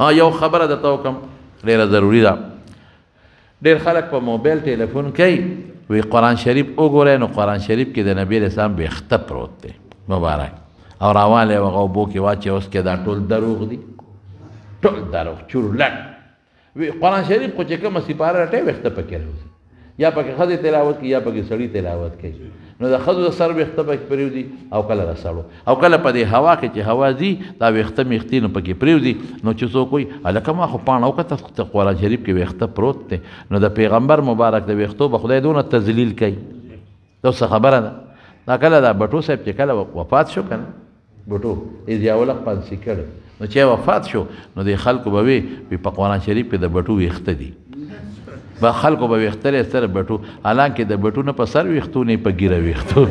ها یو خبره درته وکم ډیره ضروری ده ډیر خلک په موبایل ټلیفون کوي وی قران شریف وګورئ نو قران شریف کې د نبی رسول الله بیخته پروت دی مبارک او راواله وغه بو کې واچي اوس کې دا ټول دروغ دي ټول دروغ چورلټ وی قران شریف خو چې کومه سپاره راټه وخت پکې راوځي یا پکې خزه تلاوت کوي یا پکې سړی تلاوت کوي نو د خزه سر وخت پکې پریوزي او کله رسالو او کله په دې هوا کې چې هوا دي دا وخت مختین پکې پریوزي نو چې څوک وي الکه ما خو پانه وکړه ته قران شریف کې وخت پروت دی نو د پیغمبر مبارک د وختو به خدای دونه تذلیل کوي دا څه خبره ده دا کله دا بټو صاحب چې کله وفات شو کنه بټو یې ضیاءالحق پانسي کړ نو چې وفات شو نو د خلکو به وي په قرآن شریف کې د بټو ویخته دي به خلکو به ویختلې سره بټو حالانکه د بټو نه په سر ویختو نه په ګیره ویختو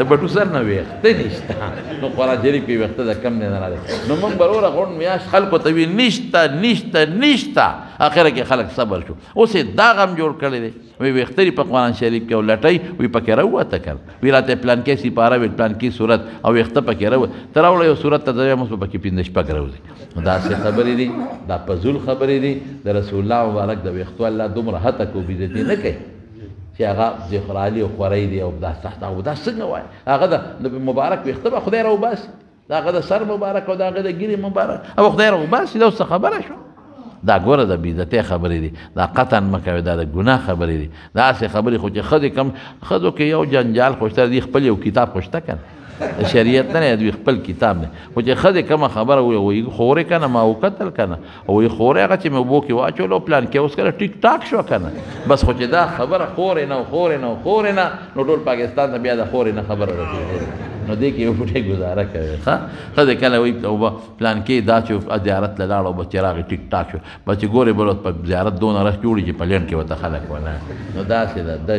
د بټو سر نه ویخته نشته نو قرآن شریف کې ویخته د کم نه نه راځي نو موږ بروره غون میاش خلکو ته وی نشته نشته نشته اخر کې خلک صبر شو اوس دا غم جوړ کړی دی وی ویختری په قران شریف کې ولټی وی پکې راوته کړ وی راته پلان کې سی پاره وی پلان کې صورت او ویخته پکې راو تر اول یو صورت ته ځای مو پکې پیندش پک راوځي دا څه خبرې دي دا پزول خبرې دي د رسول الله مبارک د ویختو الله دومره هته کو بي دې نه کوي چې هغه د خرالي او خوري دي او دا سخت او دا څنګه وای هغه د مبارک ویخته خدای راو بس د هغه د سر مبارک او د هغه د ګیرې مبارک او خدای را وباسي دا اوس خبره شو دا ګوره د بیزتې خبرې دي دا قطعا مه کوئ دا د ګناه خبرې دي دا هسې خبرې خو چې ښځې کم ښځو کې یو جنجال خو شته دوی خپل یو کتاب خو شته که د شریعت نه دوی خپل کتاب دی خو چې ښځې کومه خبره وویل خو ورې که نه ما وکتل که نه وی خورې هغه چې مې وبو کې واچول او پلان کې اوس کله ټیک ټاک شو کنه بس خو چې دا خبره خورې نه خورې نه خورې نه نو ټول پاکستان ته بیا د خورې نه خبره رسېږي نو دې کې یو فټه گزاره کوي ښه خزه کله وی او پلان کې دا چې زیارت لاله او بچراغ ټیک ټاک شو بچ ګوره بلوت په زیارت دون راځ جوړي چې پلان کې وته خلک ونه نو دا څه ده